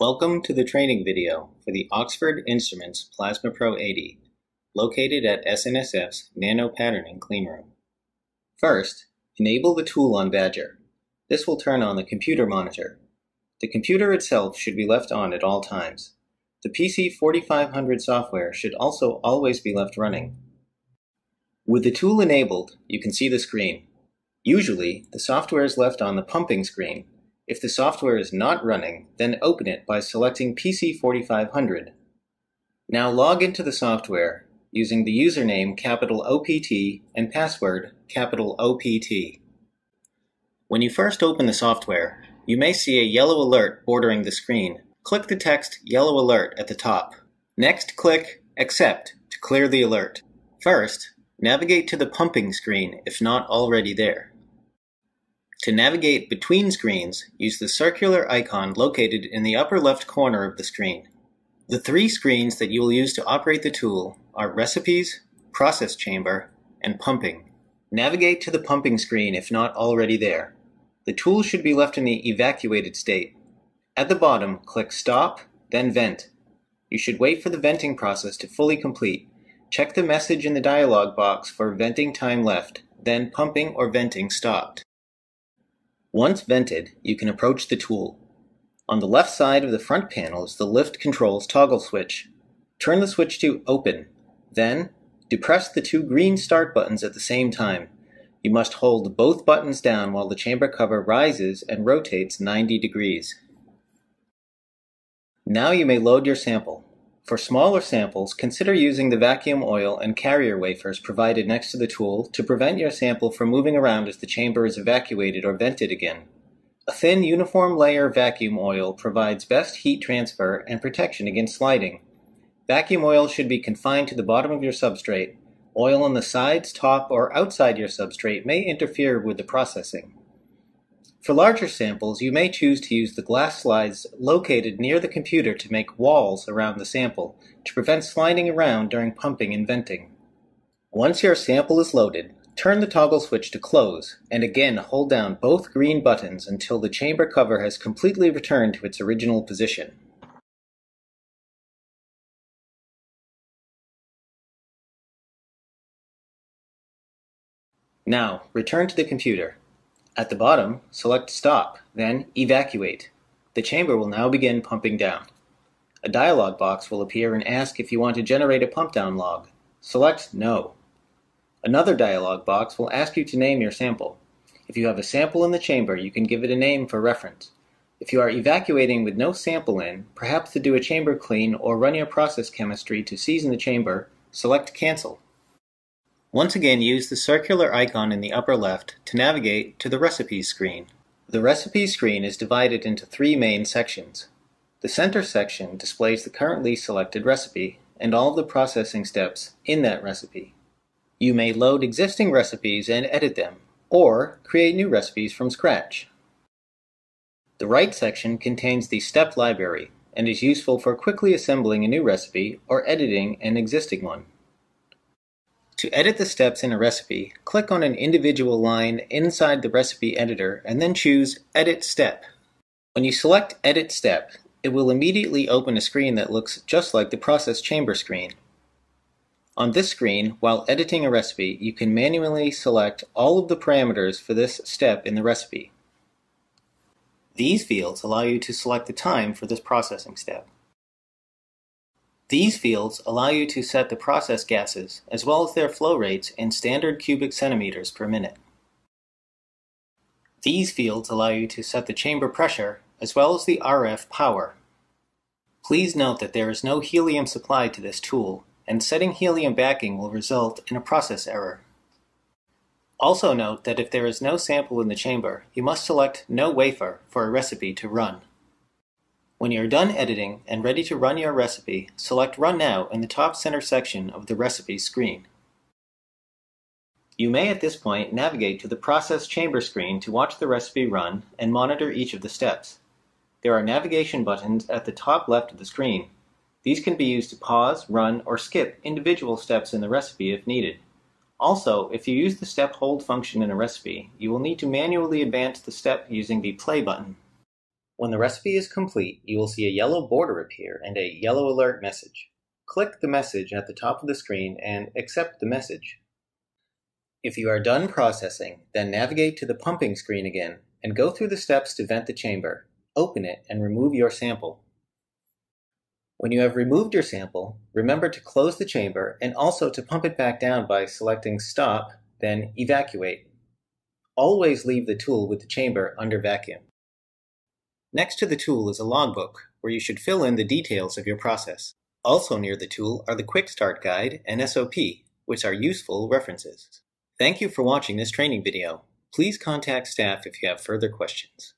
Welcome to the training video for the Oxford Instruments Plasma Pro 80, located at SNSF's Nano Patterning Cleanroom. First, enable the tool on Badger. This will turn on the computer monitor. The computer itself should be left on at all times. The PC4500 software should also always be left running. With the tool enabled, you can see the screen. Usually, the software is left on the pumping screen, if the software is not running, then open it by selecting PC4500. Now log into the software using the username capital OPT and password capital OPT. When you first open the software, you may see a yellow alert bordering the screen. Click the text Yellow Alert at the top. Next click Accept to clear the alert. First, navigate to the pumping screen if not already there. To navigate between screens, use the circular icon located in the upper left corner of the screen. The three screens that you will use to operate the tool are Recipes, Process Chamber, and Pumping. Navigate to the pumping screen if not already there. The tool should be left in the evacuated state. At the bottom, click Stop, then Vent. You should wait for the venting process to fully complete. Check the message in the dialog box for venting time left, then pumping or venting stopped. Once vented, you can approach the tool. On the left side of the front panel is the lift controls toggle switch. Turn the switch to open. Then, depress the two green start buttons at the same time. You must hold both buttons down while the chamber cover rises and rotates 90 degrees. Now you may load your sample. For smaller samples, consider using the vacuum oil and carrier wafers provided next to the tool to prevent your sample from moving around as the chamber is evacuated or vented again. A thin uniform layer of vacuum oil provides best heat transfer and protection against sliding. Vacuum oil should be confined to the bottom of your substrate. Oil on the sides, top, or outside your substrate may interfere with the processing. For larger samples, you may choose to use the glass slides located near the computer to make walls around the sample, to prevent sliding around during pumping and venting. Once your sample is loaded, turn the toggle switch to close, and again hold down both green buttons until the chamber cover has completely returned to its original position. Now, return to the computer. At the bottom, select Stop, then Evacuate. The chamber will now begin pumping down. A dialog box will appear and ask if you want to generate a pump down log. Select No. Another dialog box will ask you to name your sample. If you have a sample in the chamber, you can give it a name for reference. If you are evacuating with no sample in, perhaps to do a chamber clean or run your process chemistry to season the chamber, select Cancel. Once again use the circular icon in the upper left to navigate to the Recipes screen. The Recipes screen is divided into three main sections. The center section displays the currently selected recipe and all of the processing steps in that recipe. You may load existing recipes and edit them, or create new recipes from scratch. The right section contains the step library and is useful for quickly assembling a new recipe or editing an existing one. To edit the steps in a recipe, click on an individual line inside the recipe editor and then choose Edit Step. When you select Edit Step, it will immediately open a screen that looks just like the process chamber screen. On this screen, while editing a recipe, you can manually select all of the parameters for this step in the recipe. These fields allow you to select the time for this processing step. These fields allow you to set the process gases as well as their flow rates in standard cubic centimeters per minute. These fields allow you to set the chamber pressure as well as the RF power. Please note that there is no helium supplied to this tool, and setting helium backing will result in a process error. Also note that if there is no sample in the chamber, you must select No Wafer for a recipe to run. When you are done editing and ready to run your recipe, select Run Now in the top center section of the recipe screen. You may at this point navigate to the Process Chamber screen to watch the recipe run and monitor each of the steps. There are navigation buttons at the top left of the screen. These can be used to pause, run, or skip individual steps in the recipe if needed. Also, if you use the step hold function in a recipe, you will need to manually advance the step using the play button. When the recipe is complete, you will see a yellow border appear and a yellow alert message. Click the message at the top of the screen and accept the message. If you are done processing, then navigate to the pumping screen again and go through the steps to vent the chamber. Open it and remove your sample. When you have removed your sample, remember to close the chamber and also to pump it back down by selecting Stop, then Evacuate. Always leave the tool with the chamber under vacuum. Next to the tool is a logbook, where you should fill in the details of your process. Also near the tool are the Quick Start Guide and SOP, which are useful references. Thank you for watching this training video. Please contact staff if you have further questions.